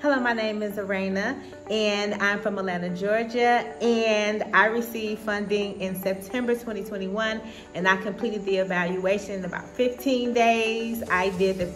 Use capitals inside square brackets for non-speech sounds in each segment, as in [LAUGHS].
Hello, my name is Areina and I'm from Atlanta, Georgia. And I received funding in September 2021 and I completed the evaluation in about 15 days. I did the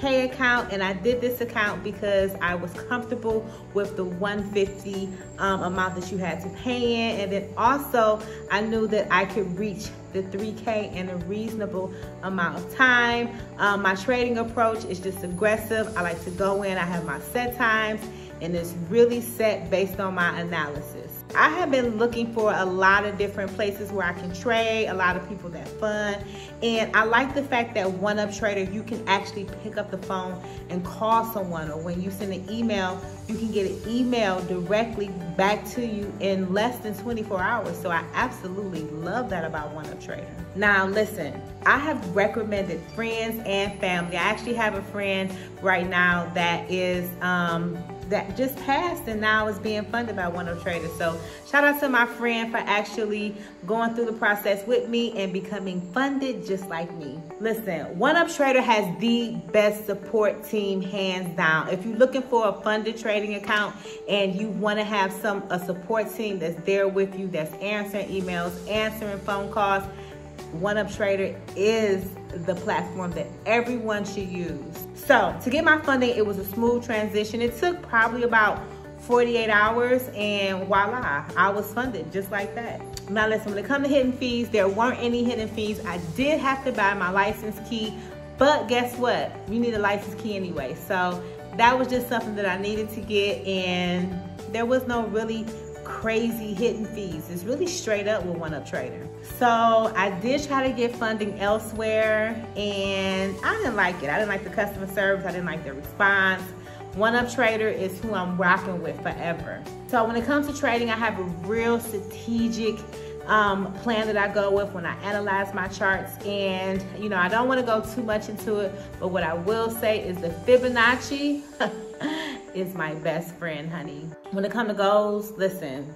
50K account and I did this account because I was comfortable with the 150 um, amount that you had to pay in. And then also I knew that I could reach the 3K in a reasonable amount of time. Um, my trading approach is just aggressive. I like to go in, I have my set times, and it's really set based on my analysis. I have been looking for a lot of different places where I can trade, a lot of people that fund, and I like the fact that One Up Trader, you can actually pick up the phone and call someone, or when you send an email, you can get an email directly back to you in less than 24 hours. So I absolutely love that about One Up Trader. Now listen, I have recommended friends and family. I actually have a friend right now that is um, that just passed and now is being funded by One Up Trader. So shout out to my friend for actually going through the process with me and becoming funded just like me. Listen, One Up Trader has the best support team hands down. If you're looking for a funded trading account and you want to have some a support team that's there with you, that's answering emails, answering phone calls, One Up Trader is the platform that everyone should use. So to get my funding, it was a smooth transition. It took probably about 48 hours and voila, I was funded just like that. Now listen, when it comes to hidden fees, there weren't any hidden fees. I did have to buy my license key, but guess what? You need a license key anyway. So that was just something that I needed to get and there was no really crazy hidden fees. It's really straight up with One Up Trader. So I did try to get funding elsewhere and I didn't like it. I didn't like the customer service. I didn't like the response. One Up Trader is who I'm rocking with forever. So when it comes to trading, I have a real strategic um, plan that I go with when I analyze my charts. And, you know, I don't want to go too much into it, but what I will say is the Fibonacci [LAUGHS] is my best friend, honey. When it comes to goals, listen,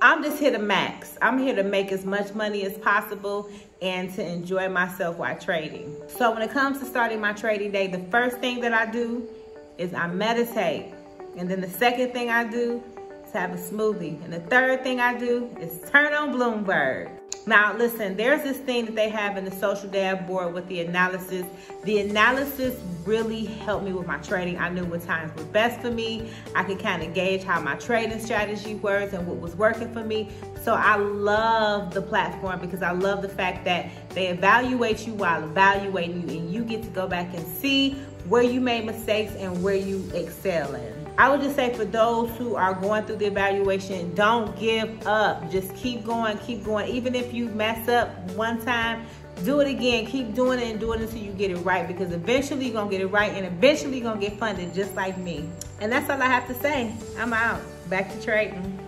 I'm just here to max. I'm here to make as much money as possible and to enjoy myself while trading. So when it comes to starting my trading day, the first thing that I do is I meditate. And then the second thing I do is have a smoothie. And the third thing I do is turn on Bloomberg. Now, listen, there's this thing that they have in the social dashboard with the analysis. The analysis really helped me with my trading. I knew what times were best for me. I could kind of gauge how my trading strategy was and what was working for me. So I love the platform because I love the fact that they evaluate you while evaluating you and you get to go back and see where you made mistakes and where you excel in. I would just say for those who are going through the evaluation, don't give up. Just keep going, keep going. Even if you mess up one time, do it again. Keep doing it and doing it until you get it right because eventually you're going to get it right and eventually you're going to get funded just like me. And that's all I have to say. I'm out. Back to trading.